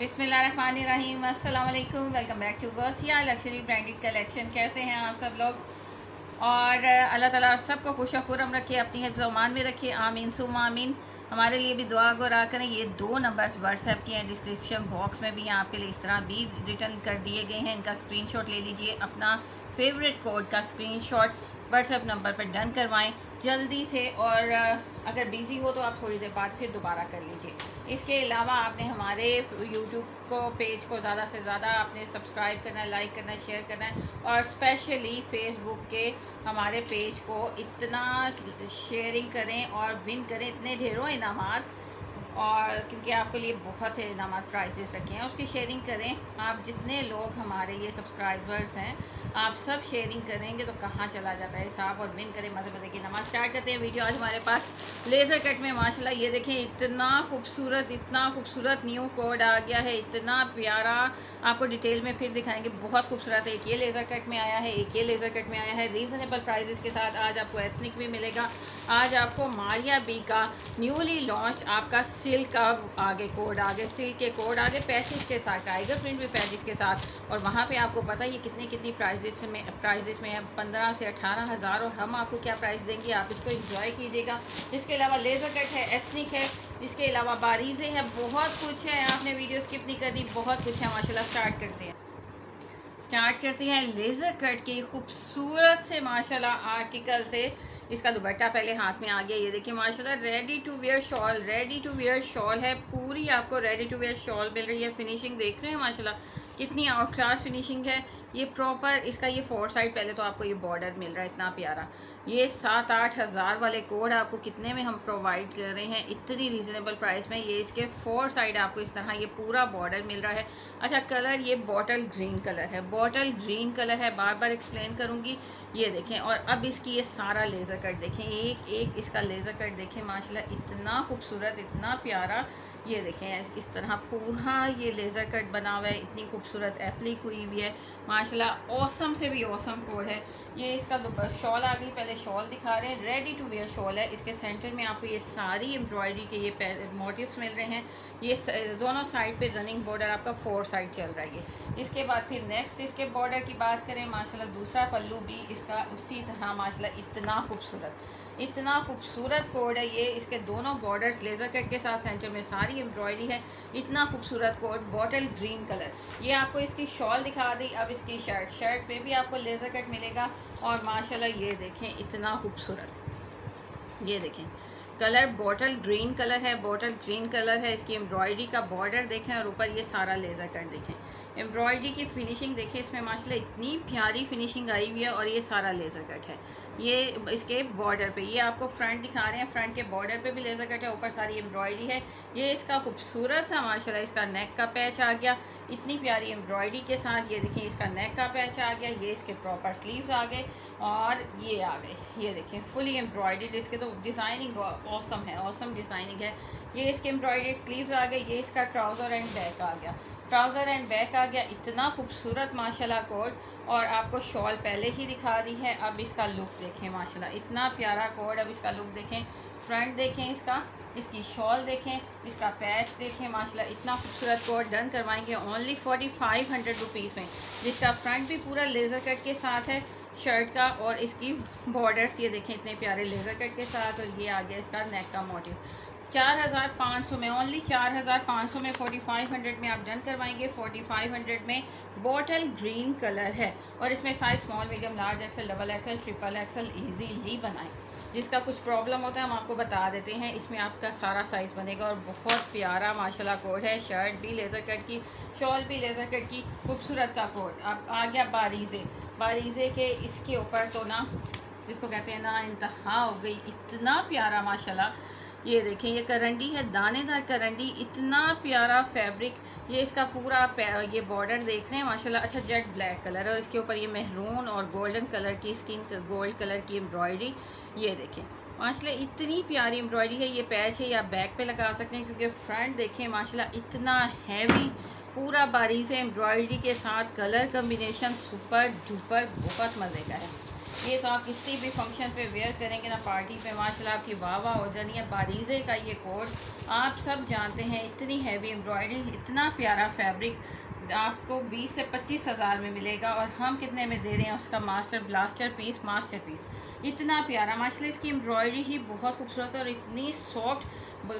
बिसमीम अल्लाम welcome back to Ghousia luxury branded collection. कैसे हैं आप सब लोग? और अल्लाह ताला आप सबको खुश खुरम रखे, अपनी हिफ्जमान में रखे। आमीन सुम आमीन। हमारे लिए भी दुआ गुरा करें। ये दो नंबर्स व्हाट्सएप के हैं डिस्क्रिप्शन बॉक्स में भी आपके लिए इस तरह भी रिटर्न कर दिए गए हैं। इनका स्क्रीनशॉट ले लीजिए, अपना फेवरेट कोड का स्क्रीनशॉट व्हाट्सएप नंबर पर डन करवाएँ जल्दी से और अगर बिज़ी हो तो आप थोड़ी देर बाद फिर दोबारा कर लीजिए। इसके अलावा आपने हमारे यूट्यूब को पेज को ज़्यादा से ज़्यादा आपने सब्सक्राइब करना लाइक करना शेयर करना है और स्पेशली फेसबुक के हमारे पेज को इतना शेयरिंग करें और विन करें। इतने ढेरों इनामात और क्योंकि आपके लिए बहुत से इनाम प्राइजेस रखे हैं, उसकी शेयरिंग करें। आप जितने लोग हमारे ये सब्सक्राइबर्स हैं, आप सब शेयरिंग करेंगे तो कहाँ चला जाता है साफ़ और विन करें। मज़े मज़े की नमाज़ स्टार्ट करते हैं। वीडियो आज हमारे पास लेज़र कट में, माशाल्लाह, ये देखें, इतना खूबसूरत इतना खूबसूरत न्यू कोड आ गया है, इतना प्यारा। आपको डिटेल में फिर दिखाएँगे, बहुत खूबसूरत है। एक ये लेज़र कट में आया है, एक ये लेज़र कट में आया है। रीज़नेबल प्राइजेस के साथ आज आपको एथनिक भी मिलेगा। आज आपको मारिया बी का न्यूली लॉन्च आपका सिल्क का आगे कोड, आगे सिल्क के कोड, आगे पैसेज के साथ, टाइगर प्रिंट भी पैसेज के साथ। और वहाँ पे आपको पता है ये कितनी कितनी प्राइजेस में प्राइजेस में है? पंद्रह से अठारह हज़ार और हम आपको क्या प्राइस देंगे? आप इसको इंजॉय कीजिएगा। इसके अलावा लेज़र कट है एथनिक है, इसके अलावा बारीज़े हैं, बहुत कुछ है। आपने वीडियो स्किप नहीं करनी, बहुत कुछ है। माशाल्लाह स्टार्ट करते हैं। स्टार्ट करते हैं लेज़र कट की खूबसूरत से, माशाल्लाह आर्टिकल से। इसका दुपट्टा पहले हाथ में आ गया, ये देखिए, माशाल्लाह ready to wear shawl ready to wear shawl है, पूरी आपको रेडी टू वेयर शॉल मिल रही है फिनिशिंग देख रहे हैं, माशाल्लाह, कितनी आउट क्लास फिनिशिंग है, ये प्रॉपर इसका ये फोर साइड पहले तो आपको ये बॉर्डर मिल रहा है, इतना प्यारा। ये सात आठ हज़ार वाले कोड आपको कितने में हम प्रोवाइड कर रहे हैं? इतनी रीज़नेबल प्राइस में ये इसके फोर साइड आपको इस तरह ये पूरा बॉर्डर मिल रहा है। अच्छा कलर ये बॉटल ग्रीन कलर है। बॉटल ग्रीन कलर है बार बार एक्सप्लेन करूँगी। ये देखें, और अब इसकी ये सारा लेज़र कट देखें। एक एक इसका लेज़र कट देखें, माशाल्लाह, इतना खूबसूरत, इतना प्यारा। ये देखें, इस तरह पूरा ये लेज़र कट बना हुआ है, इतनी खूबसूरत एप्लिक हुई हुई है। माशाल्लाह औसम से भी औसम कोड है। ये इसका शॉल आ गई, पहले शॉल दिखा रहे हैं। रेडी टू वेयर शॉल है। इसके सेंटर में आपको ये सारी एम्ब्रॉयडरी के ये मोटिव्स मिल रहे हैं। ये दोनों साइड पे रनिंग बॉर्डर आपका फोर साइड चल रहा है ये। इसके बाद फिर नेक्स्ट इसके बॉर्डर की बात करें, माशाल्लाह, दूसरा पल्लू भी इसका उसी तरह, माशाल्लाह, इतना खूबसूरत। इतना खूबसूरत कोड है ये। इसके दोनों बॉर्डर्स लेज़र कट के साथ सेंटर में सारी एम्ब्रॉयडरी है। इतना खूबसूरत कोड बॉटल ग्रीन कलर ये आपको इसकी शॉल दिखा दी। अब इसकी शर्ट शर्ट पे भी आपको लेज़र कट मिलेगा और माशाल्लाह ये देखें, इतना खूबसूरत। ये देखें कलर बॉटल ग्रीन कलर है बॉटल ग्रीन कलर है, इसकी एम्ब्रॉयडरी का बॉर्डर देखें और ऊपर ये सारा लेज़र कट देखें। एम्ब्रॉयडरी की फिनिशिंग देखें, इसमें माशाल्लाह इतनी प्यारी फिनिशिंग आई हुई है और ये सारा लेज़र कट है। ये इसके बॉर्डर पे, ये आपको फ्रंट दिखा रहे हैं फ्रंट के बॉर्डर पे भी लेज़र कट है, ऊपर सारी एम्ब्रॉयडरी है। ये इसका खूबसूरत सा माशाल्लाह इसका नेक का पैच आ गया। इतनी प्यारी एम्ब्रॉयडरी के साथ, ये देखें, इसका नेक का पैच आ गया, ये इसके प्रॉपर स्लीव्स आ गए और ये आ गए। ये देखें फुली एम्ब्रॉयड इसके तो डिज़ाइनिंग औसम है औसम डिज़ाइनिंग है। ये इसके एम्ब्रॉयड स्लीव्स आ गए, ये इसका ट्राउज़र एंड बैक आ गया। ट्राउज़र एंड बैक आ गया, इतना खूबसूरत, माशाल्लाह कोड और आपको शॉल पहले ही दिखा दी है। अब इसका लुक देखें, माशाल्लाह, इतना प्यारा कोड अब इसका लुक देखें फ्रंट देखें इसका। इसकी शॉल देखें, इसका पैच देखें, माशाल्लाह इतना खूबसूरत कोट डन करवाएँगे only forty five hundred rupees में। जिसका फ्रंट भी पूरा लेज़र कट के साथ है शर्ट का और इसकी बॉर्डर्स ये देखें इतने प्यारे लेज़र कट के साथ और ये आ गया इसका नेक का मोटिव चार हज़ार पाँच सौ में ओनली चार हज़ार पाँच सौ में फोर्टी फाइव हंड्रेड में आप डन करवाएँगे। फोर्टी फाइव हंड्रेड में बॉटल ग्रीन कलर है। और इसमें size small medium large XL double XL triple XL easily बनाएँ। जिसका कुछ प्रॉब्लम होता है, हम आपको बता देते हैं। इसमें आपका सारा साइज़ बनेगा और बहुत प्यारा, माशाल्लाह कोड है। शर्ट भी लेज़र कट की शॉल भी लेज़र कट की, खूबसूरत का कोड अब आ गया बारीज़े। बारीज़े के इसके ऊपर तो ना जिसको कहते हैं ना, इंतहा हो गई। इतना प्यारा, माशाल्लाह। ये देखें, ये करंडी है दानेदार करंडी, इतना प्यारा फैब्रिक ये इसका पूरा ये बॉर्डर देख रहे हैं, माशाल्लाह अच्छा जेट ब्लैक कलर है और इसके ऊपर ये मेहरून और गोल्डन कलर की स्किन गोल्ड कलर की एम्ब्रॉयडरी ये देखें। माशाल्लाह, इतनी प्यारी एम्ब्रॉयडरी है, ये पैच है, या बैक पे लगा सकते हैं क्योंकि फ्रंट देखें, माशाल्लाह, इतना हैवी पूरा बारी से एम्ब्रॉयडरी के साथ कलर कम्बिनेशन सुपर डुपर बहुत मज़े का है। ये तो आप किसी भी फ़ंक्शन पे वेयर करेंगे ना पार्टी पे, माशाल्लाह आपकी वाह वाह हो जानी है, बारीज़े का ये कोट आप सब जानते हैं, इतनी हैवी एम्ब्रॉयडरी इतना प्यारा फैब्रिक आपको 20 से पच्चीस हज़ार में मिलेगा और हम कितने में दे रहे हैं उसका master blaster piece master piece इतना प्यारा, माशाल्लाह इसकी एम्ब्रॉयडरी ही बहुत खूबसूरत और इतनी सॉफ्ट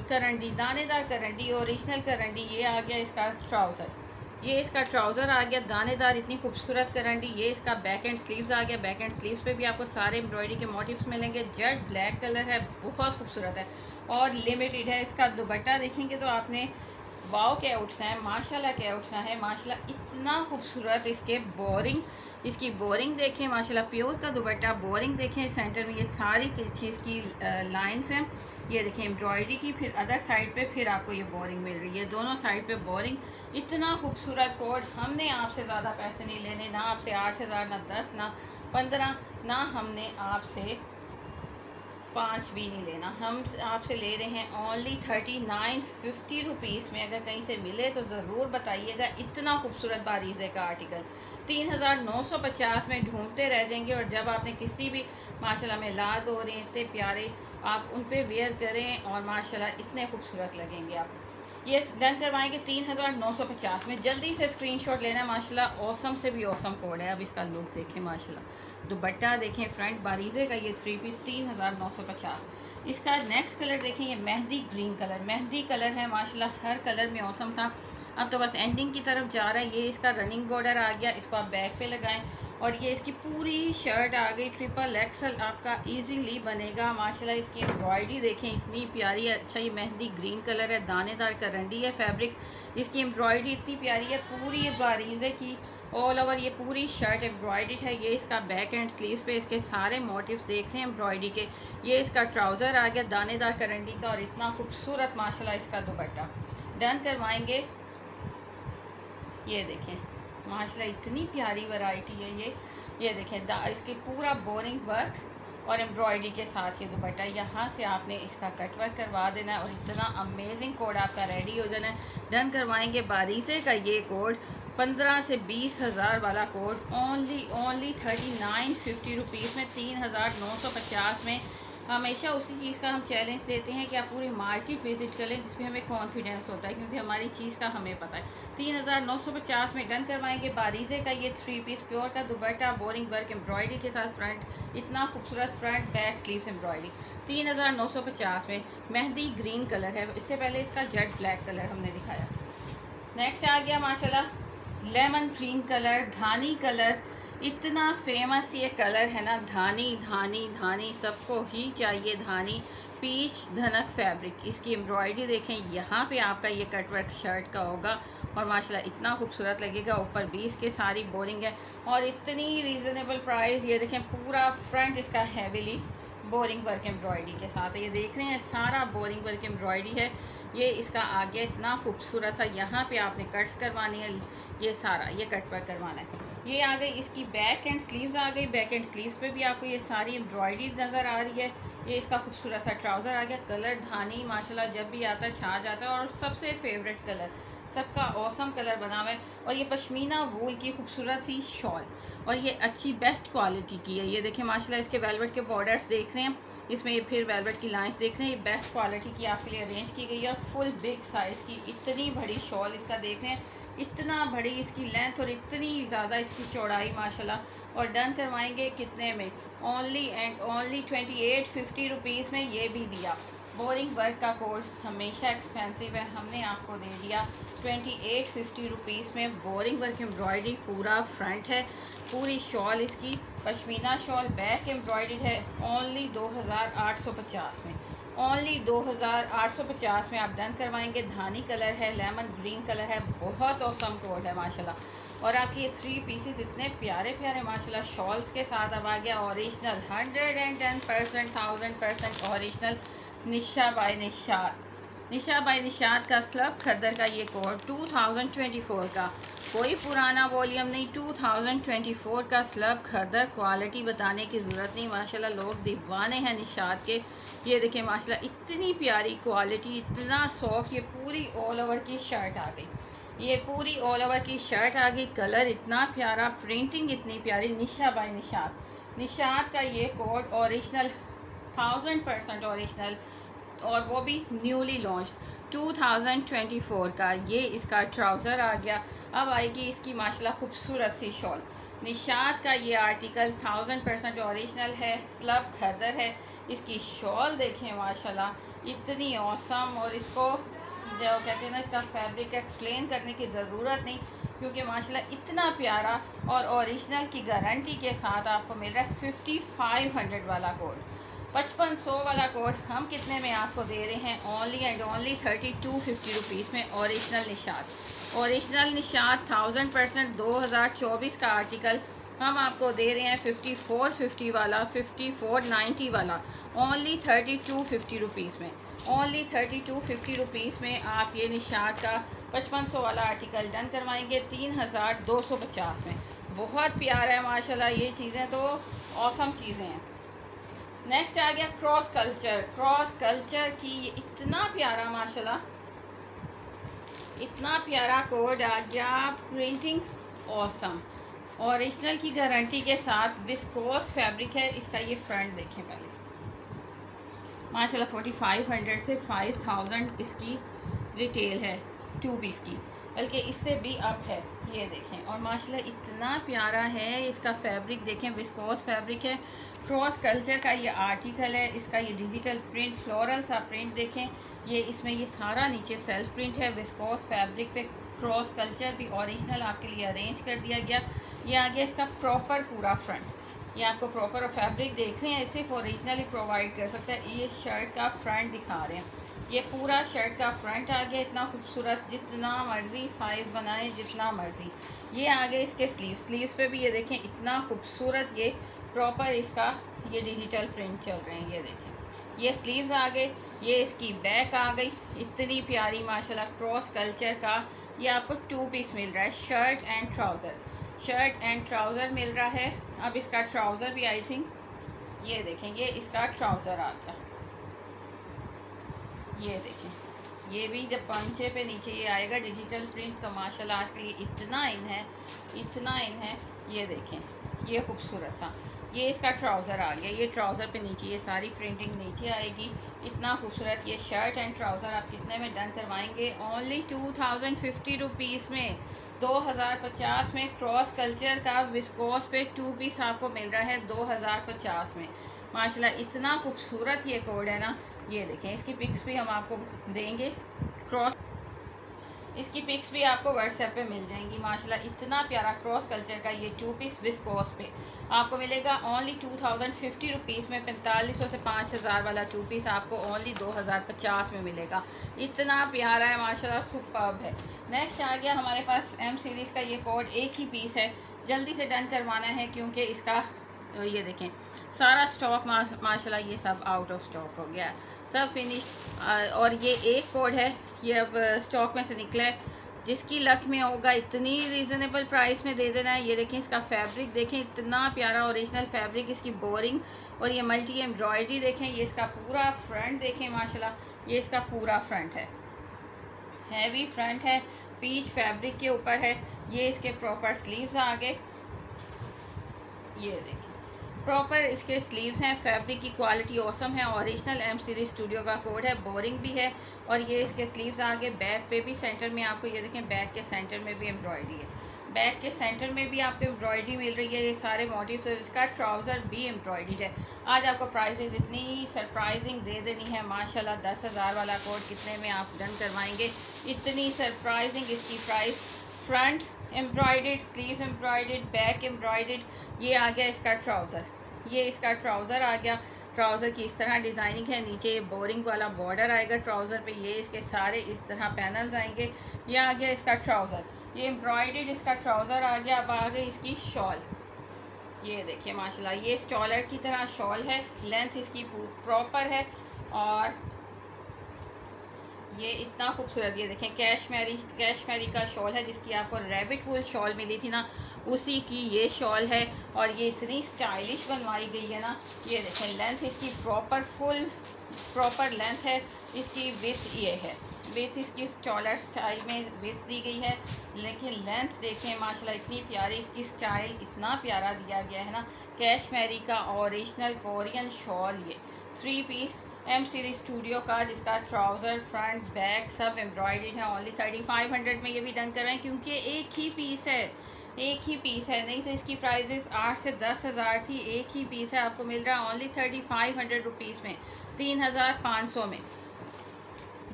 करंडी दानेदार करंडी ओरिजिनल करंडी ये आ गया इसका ट्राउज़र ये इसका ट्राउज़र आ गया, दानेदार इतनी खूबसूरत करंडी ये इसका बैक एंड स्लीव्स आ गया बैक एंड स्लीव्स पे भी आपको सारे एम्ब्रॉयडरी के मोटिव्स मिलेंगे जेड ब्लैक कलर है, बहुत खूबसूरत है और लिमिटेड है इसका दुबट्टा देखेंगे तो आपने वाओ, क्या उठना है, माशाल्लाह क्या उठना है, माशाल्लाह इतना खूबसूरत इसके बोरिंग, इसकी बोरिंग देखें, माशाल्लाह प्योर का दुपट्टा, बोरिंग देखें सेंटर में ये सारी चीज़ की लाइंस हैं, ये देखें एम्ब्रॉयडरी की, फिर अदर साइड पे फिर आपको ये बोरिंग मिल रही है, दोनों साइड पे बोरिंग, इतना खूबसूरत कोड हमने आपसे ज़्यादा पैसे नहीं लेने, ना आपसे आठ हज़ार, ना दस, ना पंद्रह, ना हमने आपसे पाँच भी नहीं लेना। हम आपसे ले रहे हैं only thirty nine fifty rupees में। अगर कहीं से मिले तो ज़रूर बताइएगा। इतना खूबसूरत बारीज़े का आर्टिकल तीन हज़ार नौ सौ पचास में ढूंढते रह जाएँगे और जब आपने किसी भी, माशाल्लाह, में ला दो रहे इतने प्यारे, आप उन पर वेयर करें और माशाल्लाह, इतने खूबसूरत लगेंगे आप। ये डन करवाएँगे तीन हज़ार नौ सौ पचास में। जल्दी से स्क्रीनशॉट लेना, माशाल्लाह औसम से भी औसम कोड है। अब इसका लुक देखें, माशाल्लाह। दुपट्टा देखें फ्रंट बारीज़े का ये थ्री पीस तीन हज़ार नौ सौ पचास। इसका नेक्स्ट कलर देखें, ये mehndi green colour mehndi colour है, माशाल्लाह, हर कलर में औसम था। अब तो बस एंडिंग की तरफ़ जा रहा है। ये इसका रनिंग बॉर्डर आ गया। इसको आप बैक पे लगाएँ। और ये इसकी पूरी शर्ट आ गई ट्रिपल एक्सल आपका इजीली बनेगा। माशाल्लाह इसकी एम्ब्रॉयडरी देखें, इतनी प्यारी है अच्छा ये मेहंदी ग्रीन कलर है, दानेदार करंडी है फैब्रिक इसकी एम्ब्रॉयडरी इतनी प्यारी है, पूरी बारीज़े की ऑल ओवर ये पूरी शर्ट एम्ब्रॉयड है। ये इसका बैक एंड स्लीव्स पे इसके सारे मोटिव्स देख रहे हैं एम्ब्रॉयडरी के। ये इसका ट्राउज़र आ गया, दानेदार करंडी का और इतना खूबसूरत माशाल्लाह इसका दुपट्टा। डन करवाएँगे। ये देखें। माशाल्लाह, इतनी प्यारी वैरायटी है ये। ये देखें इसके पूरा बोरिंग वर्क और एम्ब्रॉयडरी के साथ ये दुपट्टा, यहाँ से आपने इसका कट वर्क करवा देना है और इतना अमेजिंग कोड आपका रेडी हो जाना है। डन करवाएँगे बारीसे का ये कोड पंद्रह से बीस हज़ार वाला code only only thirty nine fifty rupees में, तीन हज़ार नौ सौ पचास में हमेशा उसी चीज़ का हम चैलेंज देते हैं कि आप पूरी मार्केट विज़िट कर लें जिसमें हमें कॉन्फिडेंस होता है, क्योंकि हमारी चीज़ का हमें पता है। तीन हज़ार नौ सौ पचास में डन करवाएँगे बारीज़े का ये थ्री पीस प्योर का दुबट्टा बोरिंग वर्क एम्ब्रॉयडरी के साथ फ्रंट इतना खूबसूरत फ्रंट बैक स्लीव्स एम्ब्रॉयडरी तीन हज़ार नौ सौ पचास में मेहंदी ग्रीन कलर है, इससे पहले इसका जेड ब्लैक कलर हमने दिखाया। नेक्स्ट आ गया, माशाल्लाह लेमन ग्रीन कलर धानी कलर इतना फ़ेमस ये कलर है ना, धानी धानी धानी, सबको ही चाहिए धानी पीच धनक फैब्रिक इसकी एम्ब्रॉयडरी देखें, यहाँ पे आपका ये कटवर्क शर्ट का होगा और माशाल्लाह इतना खूबसूरत लगेगा, ऊपर भी इसके सारी बोरिंग है और इतनी रीज़नेबल प्राइस ये देखें, पूरा फ्रंट इसका हैवीली बोरिंग वर्क एम्ब्रॉयडरी के साथ है। ये देख रहे हैं, सारा बोरिंग वर्क एम्ब्रॉयडरी है। ये इसका आगे इतना खूबसूरत सा, यहाँ पे आपने कट्स करवानी है, ये सारा, ये कट वर्क करवाना है। ये आ गई, इसकी बैक एंड स्लीव्स आ गई। बैक एंड स्लीव्स पे भी आपको ये सारी एम्ब्रॉयडरी नज़र आ रही है। ये इसका खूबसूरत सा ट्राउज़र आ गया। कलर धानी, माशाल्लाह, जब भी आता है, छा जाता है। और सबसे फेवरेट कलर सबका औसम कलर बना हुआ है। और ये पश्मीना वूल की खूबसूरत सी शॉल और ये अच्छी बेस्ट क्वालिटी की है। ये देखें, माशाल्लाह, इसके वेलवेट के बॉर्डर्स देख रहे हैं। इसमें ये फिर वेलवेट की लाइंस देख रहे हैं। ये बेस्ट क्वालिटी की आपके लिए अरेंज की गई है। फुल बिग साइज़ की इतनी बड़ी शॉल इसका देख रहे हैं। इतना बड़ी इसकी लेंथ और इतनी ज़्यादा इसकी चौड़ाई, माशाल्लाह। और डन करवाएँगे कितने में? Only and only twenty eight fifty rupees में ये भी दिया। बोरिंग वर्क का कोड हमेशा एक्सपेंसिव है। हमने आपको दे दिया ट्वेंटी एट फिफ्टी रुपीज़ में बोरिंग वर्क एम्ब्रॉयडरी पूरा फ्रंट है। पूरी शॉल इसकी। पश्मीना शॉल बैक एम्ब्रॉयडरी है। ओनली दो हज़ार आठ सौ पचास में। ओनली दो हज़ार आठ सौ पचास में आप डन करवाएँगे। धानी कलर है लेमन ग्रीन कलर है। बहुत औसम कोट है, माशाल्लाह। और आपके ये थ्री पीसेस इतने प्यारे प्यारे, माशाल्लाह शॉल्स के साथ अब आ गया original hundred and ten percent thousand percent original Nisha by Nishat Nisha by Nishat का स्लब खदर का ये कोड 2024 का। कोई पुराना वॉल्यूम नहीं 2024 का स्लब खदर क्वालिटी बताने की ज़रूरत नहीं। माशाल्लाह, लोग दीवाने हैं निशात के। ये देखें माशाल्लाह, इतनी प्यारी क्वालिटी इतना सॉफ्ट ये पूरी ऑल ओवर की शर्ट आ गई। ये पूरी ऑल ओवर की शर्ट आ गई। कलर इतना प्यारा प्रिंटिंग इतनी प्यारी। निशा बाई निशात। निशात का ये code original thousand percent original और वो भी न्यूली लॉन्च 2024 का। ये इसका ट्राउज़र आ गया। अब आएगी इसकी माशाल्लाह खूबसूरत सी शॉल निशात का ये आर्टिकल थाउज़ेंड परसेंट औरिजिनल है स्लब खदर है। इसकी शॉल देखें, माशाल्लाह, इतनी औसम और इसको जो कहते हैं ना, इसका फैब्रिक एक्सप्लेन करने की ज़रूरत नहीं, क्योंकि माशाल्लाह इतना प्यारा और की गारंटी के साथ आपको मिल रहा है फिफ्टी फाइव हंड्रेड वाला कोड पचपन सौ वाला कोड हम कितने में आपको दे रहे हैं? Only and only thirty two fifty rupees में original Nishat original Nishat thousand percent दो हज़ार चौबीस का आर्टिकल हम आपको दे रहे हैं फिफ्टी फोर फिफ्टी वाला फिफ्टी फोर नाइन्टी वाला only thirty two fifty rupees में। Only thirty two fifty rupees में आप ये निशात का पचपन सौ वाला आर्टिकल डन करवाएँगे तीन हज़ार दो सौ पचास में। बहुत प्यार है, माशाल्लाह, ये चीज़ें तो औसम चीज़ें हैं। नेक्स्ट आ गया क्रॉस कल्चर क्रॉस कल्चर की ये इतना प्यारा, माशाल्लाह। इतना प्यारा कोड आ गया प्रिंटिंग ऑसम ओरिजिनल की गारंटी के साथ विस्कोस फैब्रिक है। इसका ये फ्रंट देखें पहले। माशाल्लाह फोर्टी फाइव हंड्रेड से फाइव थाउज़ेंड इसकी रिटेल है टू पीस की। बल्कि इससे भी अप है। ये देखें। और माशाल्लाह, इतना प्यारा है इसका फैब्रिक देखें विस्कोस फैब्रिक है। क्रॉस कल्चर का ये आर्टिकल है, इसका ये डिजिटल प्रिंट फ्लोरल सा प्रिंट देखें। ये इसमें ये सारा नीचे सेल्फ प्रिंट है विस्कोस फैब्रिक पे क्रॉस कल्चर भी ओरिजिनल आपके लिए अरेंज कर दिया गया। ये आ गया इसका प्रॉपर पूरा फ्रंट ये आपको प्रॉपर फैब्रिक देख रहे हैं, सिर्फ़ ओरिजिनल ही प्रोवाइड कर सकता है। ये शर्ट का फ्रंट दिखा रहे हैं। ये पूरा शर्ट का फ्रंट आ गया, इतना खूबसूरत, जितना मर्ज़ी साइज़ बनाए, जितना मर्ज़ी। ये आ गए इसके स्लीव स्लीव्स पे भी ये देखें, इतना खूबसूरत ये प्रॉपर इसका ये डिजिटल प्रिंट चल रहे हैं, ये देखें। ये स्लीव्स आ गए, ये इसकी बैक आ गई, इतनी प्यारी, माशाल्लाह क्रॉस कल्चर का ये आपको टू पीस मिल रहा है shirt and trouser shirt and trouser मिल रहा है। अब इसका ट्राउज़र भी आई थिंक ये देखें, ये इसका ट्राउज़र आता ये देखें, ये भी जब पंचे पे नीचे ये आएगा डिजिटल प्रिंट तो माशाल्लाह, आज के लिए इतना इन है, इतना इन है, ये देखें, ये खूबसूरत सा। ये इसका ट्राउज़र आ गया, ये ट्राउज़र पे नीचे ये सारी प्रिंटिंग नीचे आएगी। इतना खूबसूरत ये शर्ट एंड ट्राउज़र आप कितने में डन करवाएँगे? Only two thousand fifty rupees में। दो हज़ार पचास में क्रॉस कल्चर का विस्कोस पे टू पीस आपको मिल रहा है दो हज़ार पचास में। माशाल्लाह, इतना खूबसूरत ये कोड है ना। ये देखें, इसकी पिक्स भी हम आपको देंगे। क्रॉस इसकी पिक्स भी आपको व्हाट्सएप पे मिल जाएँगी। माशाल्लाह, इतना प्यारा क्रॉस कल्चर का ये टू पीस विस्कोस पे। आपको मिलेगा only two thousand fifty rupees में पैंतालीस सौ से पाँच हज़ार वाला टू पीस आपको ओनली दो हज़ार पचास में मिलेगा। इतना प्यारा है, माशाल्लाह सुपर्ब है। नेक्स्ट आ गया हमारे पास एम सीरीज़ का ये कोड एक ही पीस है। जल्दी से डन करवाना है क्योंकि इसका, ये देखें, सारा स्टॉक माशाल्लाह, ये सब आउट ऑफ़ स्टॉक हो गया सब फिनिश और ये एक कोड है, ये अब स्टॉक में से निकला है। जिसकी लक में होगा, इतनी रीज़नेबल प्राइस में दे देना है। ये देखें, इसका फैब्रिक देखें, इतना प्यारा ओरिजिनल फैब्रिक इसकी बोरिंग और ये मल्टी एम्ब्रॉयडरी देखें, ये इसका पूरा फ्रंट देखें, माशाल्लाह, ये इसका पूरा फ्रंट है। हैवी फ्रंट है पीच फैब्रिक के ऊपर है, ये इसके प्रॉपर स्लीव्स आ गए ये देखें। प्रॉपर इसके स्लीव्स हैं फैब्रिक की क्वालिटी औसम है ओरिजिनल एम सीरीज़ स्टूडियो का कोड है बोरिंग भी है और ये इसके स्लीव्स आगे बैक पे भी सेंटर में आपको ये देखें बैक के सेंटर में भी एम्ब्रॉयडरी है। बैक के सेंटर में भी आपको एम्ब्रॉयडरी मिल रही है, ये सारे मोटिव्स और इसका ट्राउज़र भी एम्ब्रॉयडरी है। आज आपको प्राइसेस इतनी सरप्राइजिंग दे देनी है, माशाल्लाह दस हज़ार वाला कोड कितने में आप डन करवाएँगे। इतनी सरप्राइजिंग इसकी price front embroidered sleeve embroidered back embroidered ये आ गया इसका ट्राउज़र ये इसका ट्राउज़र आ गया. ट्राउज़र की इस तरह डिज़ाइनिंग है, नीचे बोरिंग वाला बॉर्डर आएगा ट्राउज़र पे. ये इसके सारे इस तरह पैनल्स आएँगे. ये आ गया इसका ट्राउज़र ये एम्ब्रॉयड इसका ट्राउज़र आ गया. अब आ गई इसकी शॉल ये देखिए, माशाल्लाह, ये स्टॉलर की तरह शॉल है. लेंथ इसकी प्रॉपर है और ये इतना खूबसूरत, ये देखें, कैश मैरी कैश मैरी का शॉल है जिसकी आपको रेबिट वुल शॉल मिली थी ना, उसी की ये शॉल है और ये इतनी स्टाइलिश बनवाई गई है ना, ये देखें, लेंथ इसकी प्रॉपर फुल प्रॉपर लेंथ है, इसकी विथ ये है विथ इसकी स्टॉलर स्टाइल में विथ दी गई है, लेकिन लेंथ देखें, माशाल्लाह इतनी प्यारी, इसकी स्टाइल इतना प्यारा दिया गया है ना कैशमेरी का ओरिजिनल कोरियन शॉल ये three piece M series studio का, जिसका ट्राउज़र फ्रंट बैक सब एम्ब्रॉयड है ओनली थर्टी फाइव हंड्रेड में ये भी डन कर रहे हैं, क्योंकि एक ही पीस है, एक ही पीस है, नहीं तो इसकी प्राइजेस आठ से दस हज़ार थी एक ही पीस है, आपको मिल रहा है only thirty five hundred rupees में, तीन हज़ार पाँच सौ में।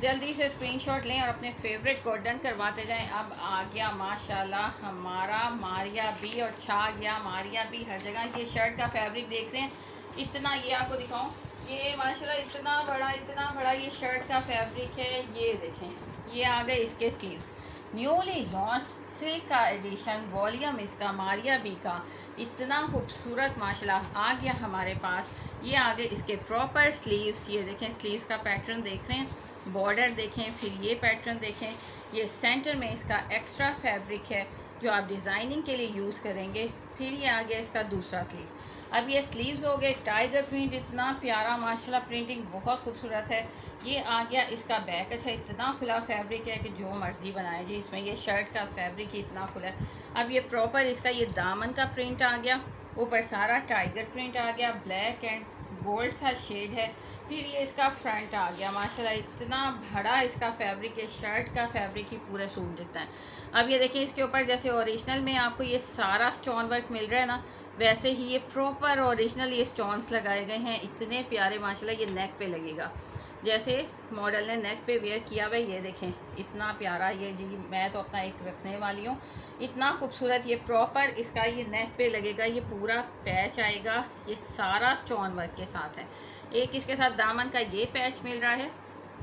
जल्दी से स्क्रीनशॉट लें और अपने फेवरेट को डन करवाते जाएँ। अब आ गया माशाल्लाह हमारा मारिया बी और छा गया मारिया बी। हर जगह ये शर्ट का फैब्रिक देख रहे हैं इतना ये आपको दिखाऊँ। ये माशाल्लाह इतना बड़ा इतना बड़ा ये शर्ट का फैब्रिक है, ये देखें, ये आ गए इसके स्लीव्स न्यूली लॉन्च सिल्क का एडिशन वॉल्यूम इसका मारिया बी का, इतना खूबसूरत माशाल्लाह आ गया हमारे पास। ये आ गए इसके प्रॉपर स्लीव्स ये देखें स्लीव्स का पैटर्न देख रहे हैं बॉर्डर देखें, फिर ये पैटर्न देखें। ये सेंटर में इसका एक्स्ट्रा फैब्रिक है, जो आप डिज़ाइनिंग के लिए यूज़ करेंगे। फिर ये आ गया इसका दूसरा स्लीव अब ये स्लीव्स हो गए टाइगर प्रिंट इतना प्यारा, माशाल्लाह प्रिंटिंग बहुत खूबसूरत है। ये आ गया इसका बैक। अच्छा इतना खुला फैब्रिक है कि जो मर्ज़ी बनाए जी, इसमें ये शर्ट का फैब्रिक ही इतना खुला है। अब ये प्रॉपर इसका ये दामन का प्रिंट आ गया। ऊपर सारा टाइगर प्रिंट आ गया। ब्लैक एंड गोल्ड सा शेड है। फिर ये इसका फ्रंट आ गया। माशाल्लाह, इतना बड़ा इसका फैब्रिक है शर्ट का फैब्रिक ही पूरा सूट देता है। अब ये देखिए इसके ऊपर, जैसे ओरिजिनल में आपको ये सारा स्टोन वर्क मिल रहा है ना, वैसे ही ये प्रॉपर ओरिजिनल ये स्टोन्स लगाए गए हैं। इतने प्यारे, माशाल्लाह, ये नेक पे लगेगा। जैसे मॉडल ने नेक पे वेयर किया हुआ ये देखें, इतना प्यारा ये जी, मैं तो अपना एक रखने वाली हूँ। इतना खूबसूरत, ये प्रॉपर इसका ये नेक पे लगेगा, ये पूरा पैच आएगा, ये सारा स्टोन वर्क के साथ है। एक इसके साथ दामन का ये पैच मिल रहा है।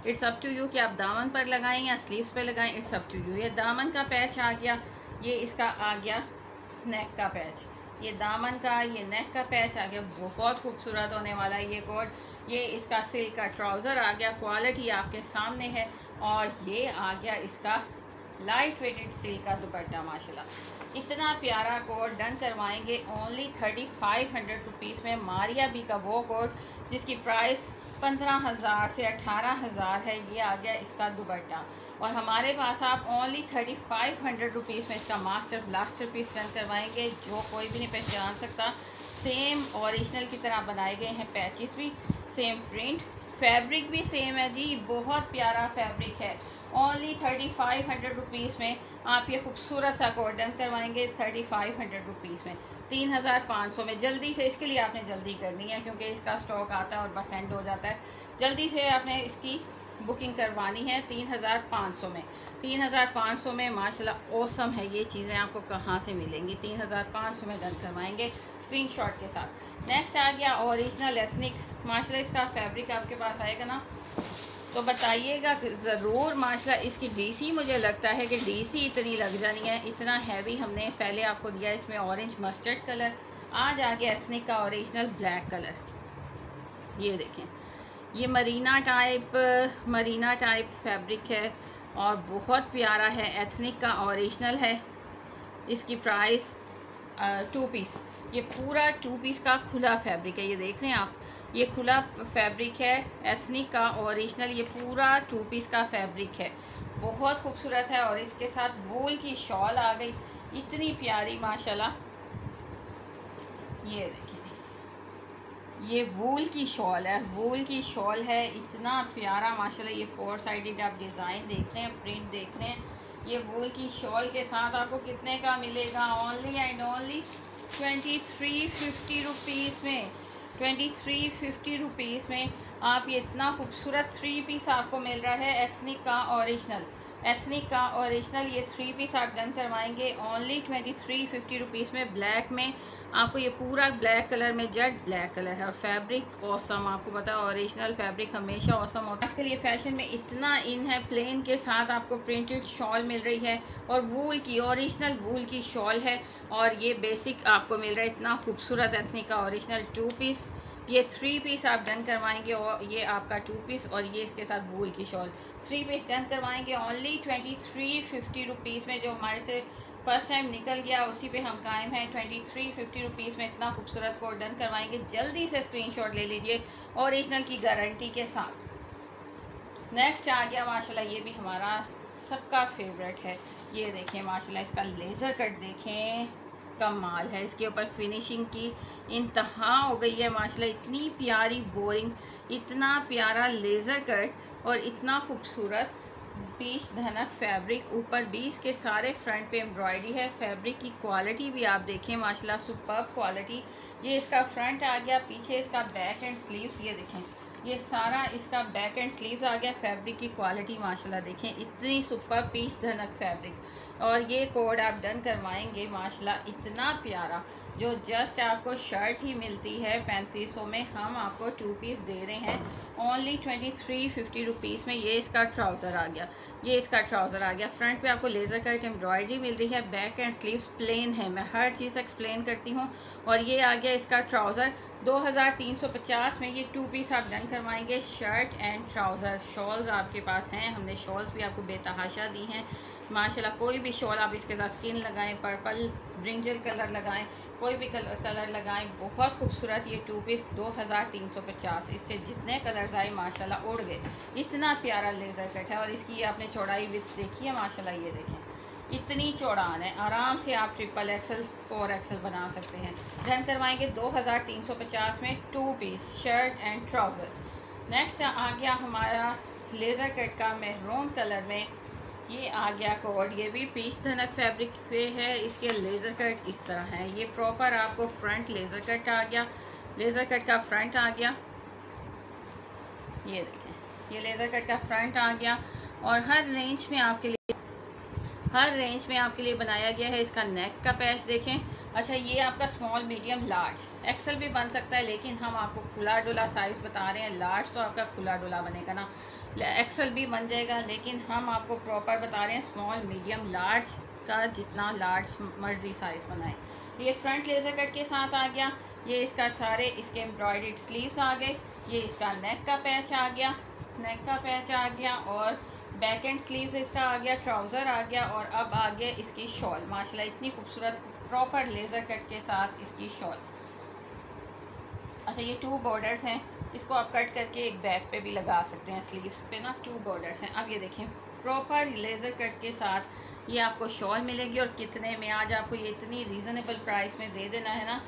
इट्स अप टू यू कि आप दामन पर लगाएँ या स्लीव्स पे लगाएँ इट्स अप टू यू ये दामन का पैच आ गया, ये इसका आ गया नेक का पैच ये दामन का, ये नेक का पैच आ गया, बहुत खूबसूरत होने वाला है ये कोट। ये इसका सिल्क का ट्राउज़र आ गया, क्वालिटी आपके सामने है। और ये आ गया इसका लाइट वेटेड सिल्क का दुपट्टा, माशाल्लाह। इतना प्यारा कोट डन करवाएँगे। Only thirty five hundred rupees में मारिया बी का वो कोट, जिसकी प्राइस पंद्रह हज़ार से अठारह हज़ार है। ये आ गया इसका दुपट्टा। और हमारे पास आप only thirty five hundred rupees में इसका मास्टर ब्लास्टर पीस डन करवाएँगे, जो कोई भी नहीं पहचान सकता। सेम ओरिजिनल की तरह बनाए गए हैं पैचिस भी सेम प्रिंट फैब्रिक भी सेम है जी, बहुत प्यारा फैब्रिक है। Only thirty five hundred rupees में आप ये खूबसूरत सा कोट डन करवाएँगे थर्टी फाइव हंड्रेड रुपीज़ में। तीन हज़ार पाँच सौ में जल्दी से इसके लिए आपने जल्दी करनी है, क्योंकि इसका स्टॉक आता है और बस एंड हो जाता है। जल्दी से आपने इसकी बुकिंग करवानी है तीन हज़ार पाँच सौ में। तीन हज़ार पाँच सौ में माशाल्लाह ओसम है ये चीज़ें आपको कहाँ से मिलेंगी। तीन हज़ार पाँच सौ में डन करवाएँगे स्क्रीनशॉट के साथ। नेक्स्ट आ गया ओरिजिनल एथनिक माशाल्लाह इसका फैब्रिक आपके पास आएगा ना? तो बताइएगा ज़रूर माशाल्लाह इसकी डीसी मुझे लगता है कि डीसी इतनी लग जानी है। इतना हैवी हमने पहले आपको दिया इसमें ऑरेंज मस्टर्ड कलर आज आ गया एथनिक का ओरिजिनल ब्लैक कलर ये देखें। ये marina type marina type fabric है और बहुत प्यारा है एथनिक का ओरिजिनल है। इसकी प्राइस टू पीस ये पूरा टू पीस का खुला फैब्रिक है, ये देख रहे हैं आप। ये खुला फैब्रिक है एथनिक का ओरिजिनल ये पूरा टू पीस का फैब्रिक है। बहुत खूबसूरत है और इसके साथ वूल की शॉल आ गई। इतनी प्यारी, माशाल्लाह। ये देखिए। ये वूल की शॉल है, वूल की शॉल है, इतना प्यारा, माशाल्लाह, ये फोर साइडेड आप डिज़ाइन देख रहे हैं प्रिंट देख रहे हैं। ये वूल की शॉल के साथ आपको कितने का मिलेगा? Only and only twenty three fifty rupees में ट्वेंटी थ्री फिफ्टी रुपीज़ में आप ये इतना खूबसूरत थ्री पीस आपको मिल रहा है एथनिक का ओरिजिनल एथनिक का ओरिजिनल ये थ्री पीस आप डन करवाएँगे। Only twenty three fifty rupees में ब्लैक में। आपको ये पूरा ब्लैक कलर में जेड ब्लैक कलर है और फैब्रिक औसम आपको पता है ओरिजिनल फैब्रिक हमेशा औसम होता है। आजकल ये फ़ैशन में इतना इन है प्लेन के साथ आपको प्रिंटेड शॉल मिल रही है और वूल की ओरिजिनल वूल की शॉल है और ये बेसिक आपको मिल रहा है। इतना खूबसूरत एथनिक का ओरिजिनल टू पीस ये थ्री पीस आप डन करवाएँगे और ये आपका टू पीस और ये इसके साथ वूल की शॉल थ्री पीस डन करवाएँगे only twenty three fifty rupees में, जो हमारे से फ़र्स्ट टाइम निकल गया, उसी पे हम कायम हैं। ट्वेंटी थ्री फिफ्टी रुपीज़ में इतना खूबसूरत कोड डन करवाएँगे। जल्दी से स्क्रीनशॉट ले लीजिए ओरिजिनल की गारंटी के साथ। नेक्स्ट आ गया, माशाल्लाह, ये भी हमारा सबका फेवरेट है। ये देखें, माशाल्लाह, इसका लेज़र कट देखें। कमाल है। इसके ऊपर फिनिशिंग की इंतहा हो गई है, माशाल्लाह, इतनी प्यारी बोरिंग इतना प्यारा लेज़र कट और इतना खूबसूरत बीस धनक फैब्रिक ऊपर बीस के सारे फ्रंट पे एम्ब्रॉयडरी है। फैब्रिक की क्वालिटी भी आप देखें, माशाल्लाह सुपर क्वालिटी ये इसका फ्रंट आ गया, पीछे इसका बैक एंड स्लीव्स ये देखें। ये सारा इसका बैक एंड स्लीव्स आ गया फैब्रिक की क्वालिटी माशाल्लाह, देखें। इतनी सुपर पीस धनक फैब्रिक और ये कोड आप डन करवाएँगे, माशाल्लाह, इतना प्यारा। जो जस्ट आपको शर्ट ही मिलती है, पैंतीस में हम आपको टू पीस दे रहे हैं। Only twenty three fifty rupees में ये इसका ट्राउज़र आ गया। ये इसका ट्राउज़र आ गया। फ्रंट पे आपको लेज़र कट एम्ब्रॉयडरी मिल रही है। बैक एंड स्लीव्स प्लेन है। मैं हर चीज़ एक्सप्लेन करती हूँ। और ये आ गया इसका ट्राउज़र 2350 में ये टू पीस आप डन करवाएँगे। शर्ट एंड ट्राउज़र शॉल्स आपके पास हैं। हमने शॉल्स भी आपको बेतहाशा दी हैं। माशाल्लाह, कोई भी शॉल आप इसके साथ स्किन लगाएँ, पर्पल, ब्रिंजल कलर लगाएँ, कोई भी कलर कलर लगाएँ, बहुत खूबसूरत ये टू पीस दो हज़ार तीन सौ पचास, इसके जितने कलर्स आए, माशाल्लाह, उड़ गए। इतना प्यारा लेज़र कट है और इसकी आपने चौड़ाई विथ देखी है, माशाल्लाह, ये देखें। इतनी चौड़ान है, आराम से आप ट्रिपल एक्सल फोर एक्सल बना सकते हैं। डन करवाएँगे दो हज़ार तीन सौ पचास में two piece shirt and trouser next आ गया हमारा लेज़र कट का मेहरून कलर में ये आ गया कोड, ये भी पीच धनक फैब्रिक पे है, इसके लेज़र कट इस तरह है। ये प्रॉपर आपको फ्रंट लेज़र कट आ गया, लेज़र कट का फ्रंट आ गया। ये देखें, ये लेज़र कट का फ्रंट आ गया और हर रेंज में आपके लिए, हर रेंज में आपके लिए बनाया गया है। इसका नेक का पैच देखें। अच्छा ये आपका स्मॉल, मीडियम, लार्ज। एक्सल भी बन सकता है, लेकिन हम आपको खुला डुला साइज़ बता रहे हैं। लार्ज तो आपका खुला डुला बनेगा ना। एक्सल भी बन जाएगा, लेकिन हम आपको प्रॉपर बता रहे हैं स्मॉल मीडियम लार्ज का जितना लार्ज मर्ज़ी साइज़ बनाए। ये फ्रंट लेज़र कट के साथ आ गया, ये इसका सारे इसके एम्ब्रॉयड स्लीव्स आ गए, ये इसका नेक का पैच आ गया नेक का पैच आ गया और बैक एंड स्लीव्स इसका आ गया ट्राउज़र आ गया और अब आ गया इसकी शॉल माशाल्लाह, इतनी खूबसूरत प्रॉपर लेज़र कट के साथ इसकी शॉल अच्छा ये टू बॉर्डर्स हैं। इसको आप कट करके एक बैग पे भी लगा सकते हैं स्लीव्स पे ना टू बॉर्डर्स हैं। अब ये देखें प्रॉपर लेज़र कट के साथ ये आपको शॉल मिलेगी और कितने में? आज आपको ये इतनी रीज़नेबल प्राइस में दे देना है ना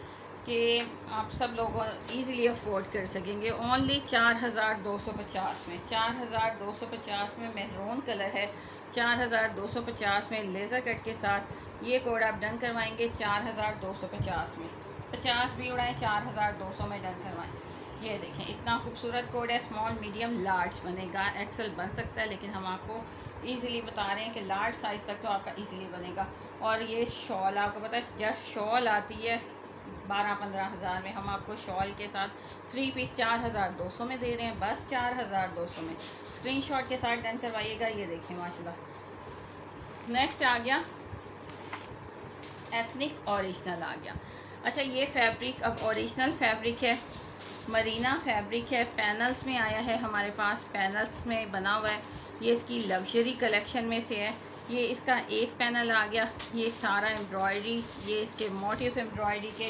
कि आप सब लोग इजीली अफोर्ड कर सकेंगे। ओनली चार हज़ार दो सौ पचास में, चार हज़ार दो सौ पचास में मेहरून कलर है। चार हज़ार दो सौ पचास में लेज़र कट के साथ ये कोड आप डन करवाएँगे चार हज़ार दो सौ पचास में। पचास भी उड़ाएँ, चार हज़ार दो सौ में डन करवाएँ। ये देखें, इतना खूबसूरत कोड है स्मॉल मीडियम लार्ज बनेगा एक्सल बन सकता है, लेकिन हम आपको इजीली बता रहे हैं कि लार्ज साइज़ तक तो आपका इजीली बनेगा। और ये शॉल आपको पता है, जस्ट शॉल आती है बारह पंद्रह हज़ार में, हम आपको शॉल के साथ थ्री पीस चार हज़ार दो सौ में दे रहे हैं, बस चार हज़ार दो सौ में। स्क्रीनशॉट के साथ डन करवाइएगा, ये देखें, माशाल्लाह। नेक्स्ट आ गया एथनिक ओरिजिनल आ गया। अच्छा ये फैब्रिक अब ओरिजिनल फैब्रिक है। मरीना फैब्रिक है, पैनल्स में आया है, हमारे पास पैनल्स में बना हुआ है। ये इसकी लग्जरी कलेक्शन में से है। ये इसका एक पैनल आ गया, ये सारा एम्ब्रॉयडरी, ये इसके मोटिव्स एम्ब्रॉयडरी के,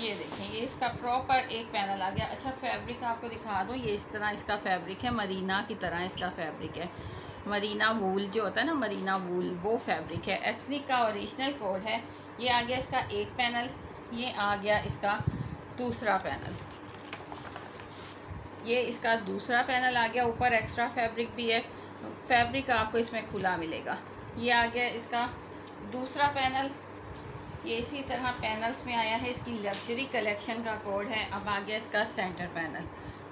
ये देखें, ये इसका प्रॉपर एक पैनल आ गया। अच्छा फैब्रिक आपको दिखा दूँ, ये इस तरह इसका फैब्रिक है, मरीना की तरह इसका फैब्रिक है। मरीना वूल जो होता है ना, मरीना वूल, वो फैब्रिक है। एथनिक का ओरिजिनल कोड है। ये आ गया इसका एक पैनल, ये आ गया इसका दूसरा पैनल। ये इसका दूसरा पैनल आ गया, ऊपर एक्स्ट्रा फैब्रिक भी है। फैब्रिक आपको इसमें खुला मिलेगा। ये आ गया इसका दूसरा पैनल। ये इसी तरह पैनल्स में आया है। इसकी लग्जरी कलेक्शन का कोड है। अब आ गया इसका सेंटर पैनल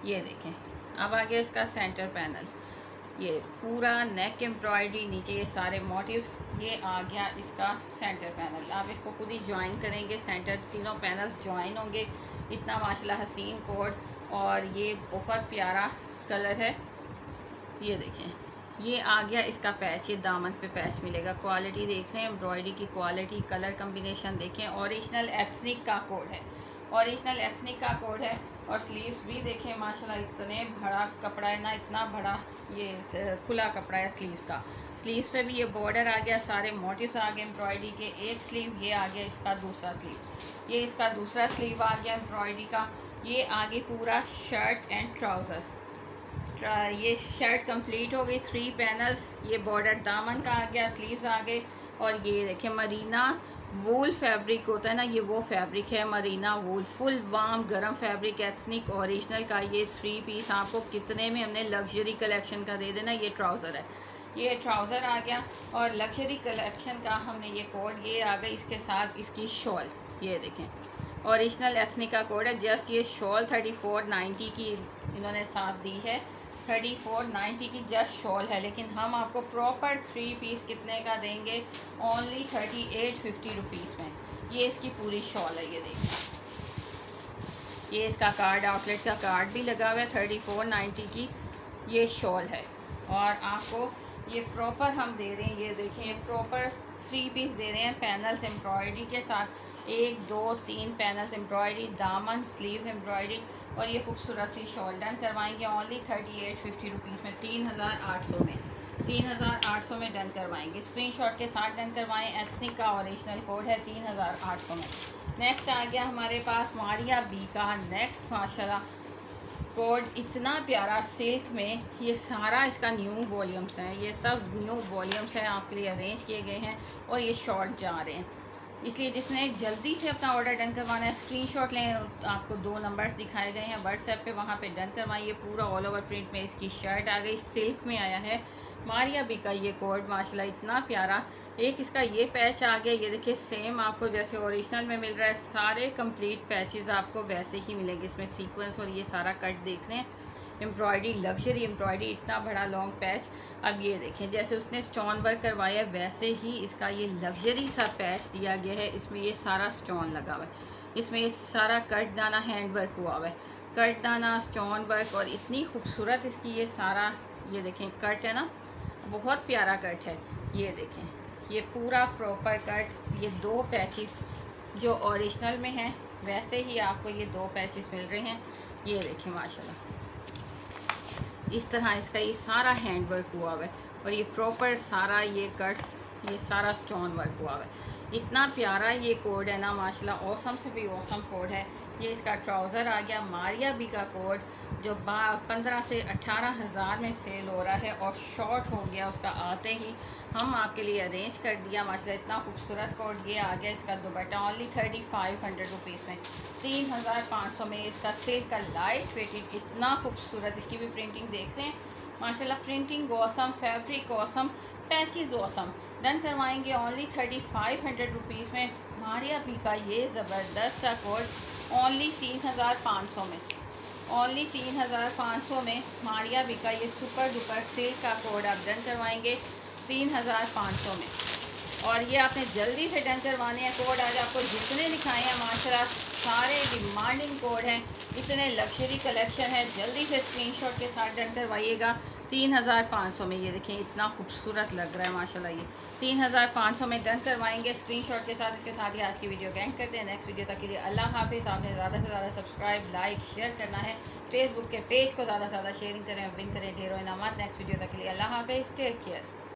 ये देखें। अब आ गया इसका सेंटर पैनल ये पूरा नेक एम्ब्रॉयडरी नीचे ये सारे मोटिव्स ये आ गया इसका सेंटर पैनल आप इसको खुद ही ज्वाइन करेंगे। सेंटर तीनों पैनल्स ज्वाइन होंगे। इतना माशाल्लाह हसीन कोड और ये बहुत प्यारा कलर है। ये देखें। ये आ गया इसका पैच ये दामन पे पैच मिलेगा। क्वालिटी देख रहे हैं एम्ब्रॉयडरी की क्वालिटी कलर कम्बिनेशन देखें। ओरिजिनल एथनिक का कोड है। ओरिजिनल एथनिक का कोड है। और स्लीव्स भी देखें, माशाल्लाह इतने बड़ा कपड़ा है ना, इतना बड़ा ये खुला कपड़ा है स्लीव्स का। स्लीव्स पे भी ये बॉर्डर आ गया, सारे मोटिव्स आ गए एम्ब्रॉयडरी के। एक स्लीव ये आ गया इसका दूसरा स्लीव ये इसका दूसरा स्लीव आ गया एम्ब्रॉयडरी का। ये आगे पूरा शर्ट एंड ट्राउज़र ये शर्ट कंप्लीट हो गई थ्री पैनल्स ये बॉर्डर दामन का आ गया स्लीव्स आ गए और ये देखिए मरीना वूल फैब्रिक होता है ना, ये वो फैब्रिक है, मरीना वूल फुल वाम गरम फैब्रिक एथनिक ओरिजिनल का ये थ्री पीस आपको कितने में हमने लग्जरी कलेक्शन का दे देना, ये ट्राउज़र है। ये ट्राउज़र आ गया, और लग्जरी कलेक्शन का हमने ये कोड ये आ गया इसके साथ इसकी शॉल ये देखें। ओरिजिनल एथनिक कोड है, जस्ट ये शॉल थर्टी फोर नाइन्टी की इन्होंने साथ दी है। थर्टी फोर नाइन्टी की जस्ट शॉल है, लेकिन हम आपको प्रॉपर थ्री पीस कितने का देंगे? Only thirty eight fifty rupees में। ये इसकी पूरी शॉल है, ये देखिए। ये इसका कार्ड आउटलेट का कार्ड भी लगा हुआ है, थर्टी फोर नाइन्टी की ये शॉल है। और आपको ये प्रॉपर हम दे रहे हैं, ये देखें प्रॉपर थ्री पीस दे रहे हैं पैनल्स एम्ब्रॉयडरी के साथ। एक, दो, तीन पैनल्स एम्ब्रॉयडरी दामन स्लीव्स एम्ब्रॉयडरी और ये खूबसूरत सी शॉल डन करवाएँगे। Only thirty eight fifty rupees में, तीन हज़ार आठ सौ में, तीन हज़ार आठ सौ में डन करवाएँगे। स्क्रीनशॉट के साथ डन करवाएँ। एथनिक का ओरिजिनल कोड है, तीन हज़ार आठ सौ में। नेक्स्ट आ गया हमारे पास मारिया बी का नेक्स्ट माशाल्लाह। कोड इतना प्यारा सिल्क में, ये सारा इसका न्यू वॉल्यूम्स हैं। ये सब न्यू वॉल्यूम्स हैं, आपके लिए अरेंज किए गए हैं और ये शॉर्ट जा रहे हैं। इसलिए जिसने जल्दी से अपना ऑर्डर डन करवाना है स्क्रीनशॉट लें, आपको दो नंबर्स दिखाए गए हैं। व्हाट्सएप पे वहाँ पे डन करवाइए, पूरा ऑल ओवर प्रिंट में इसकी शर्ट आ गई सिल्क में आया है। मारिया बी का ये कोड माशाल्लाह, इतना प्यारा। एक इसका ये पैच आ गया, ये देखिए सेम आपको जैसे ओरिजिनल में मिल रहा है, सारे कंप्लीट पैचेस आपको वैसे ही मिलेंगे। इसमें सीक्वेंस और ये सारा कट देख रहे हैं एम्ब्रॉयडरी, लग्जरी एम्ब्रॉयडरी, इतना बड़ा लॉन्ग पैच। अब ये देखें, जैसे उसने स्टोन वर्क करवाया, वैसे ही इसका ये लग्जरी सा पैच दिया गया है। इसमें ये सारा स्टोन लगा हुआ है। इसमें ये सारा कट दाना हैंड वर्क हुआ हुआ है। कट दाना, स्टोन वर्क और इतनी खूबसूरत इसकी ये सारा, ये देखें, कट है ना? बहुत प्यारा कट है। ये देखें, ये पूरा प्रॉपर कट, ये दो पैचिस जो ओरिजिनल में हैं, वैसे ही आपको ये दो पैचेस मिल रहे हैं। ये देखें, माशाल्लाह। इस तरह इसका ये सारा हैंड वर्क हुआ हुआ है। और ये प्रॉपर सारा ये कट्स ये सारा स्टोन वर्क हुआ हुआ है। इतना प्यारा ये कोड है ना, माशाल्लाह औसम से भी औसम कोड है। ये इसका ट्राउज़र आ गया, मारिया बी का कोड जो बा, पंद्रह से अट्ठारह हज़ार में सेल हो रहा है और शॉर्ट हो गया, उसका आते ही हम आपके लिए अरेंज कर दिया। माशा इतना खूबसूरत कोट ये आ गया इसका dupatta only thirty five hundred rupees में। तीन हज़ार पाँच सौ में इसका सेल का लाइट वेटेड इतना खूबसूरत, इसकी भी प्रिंटिंग देख रहे हैं। माशाल्लाह printing awesome fabric awesome patches awesome done करवाएँगे only thirty five hundred rupees में। मारिया पी का ये ज़बरदस्त सा कोड ओनली तीन हज़ार पाँच सौ में। ओनली तीन हज़ार पाँच सौ में मारिया बी का ये सुपर डुपर सिल्क का कोड आप डन करवाएँगे तीन हज़ार पाँच सौ में। और ये आपने जल्दी से डन करवाने हैं कोड। आज आपको जितने दिखाए हैं माशा सारे डिमांडिंग कोड हैं। इतने लग्जरी कलेक्शन है। जल्दी से स्क्रीनशॉट के साथ डन करवाइएगा। तीन हज़ार पाँच सौ में, ये देखें, इतना खूबसूरत लग रहा है, माशाल्लाह ये। तीन हज़ार पाँच सौ में डन करवाएँगे। स्क्रीनशॉट के साथ, इसके साथ ही आज की वीडियो कैंक करते हैं। नेक्स्ट वीडियो तक के लिए अल्लाह हाफिज़। आपने ज़्यादा से ज़्यादा सब्सक्राइब लाइक शेयर करना है। फेसबुक के पेज को ज़्यादा से ज़्यादा शेयरिंग करें विन करें। ढेरों इनाम। नेक्स्ट वीडियो तक के लिए अल्लाह हाफिज़। Take care